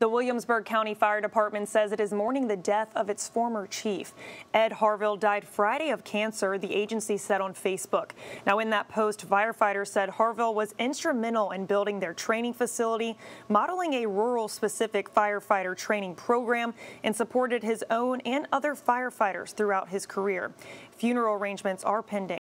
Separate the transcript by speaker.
Speaker 1: The Williamsburg County Fire Department says it is mourning the death of its former chief. Ed Harville died Friday of cancer, the agency said on Facebook. Now, in that post, firefighters said Harville was instrumental in building their training facility, modeling a rural specific firefighter training program, and supported his own and other firefighters throughout his career. Funeral arrangements are pending.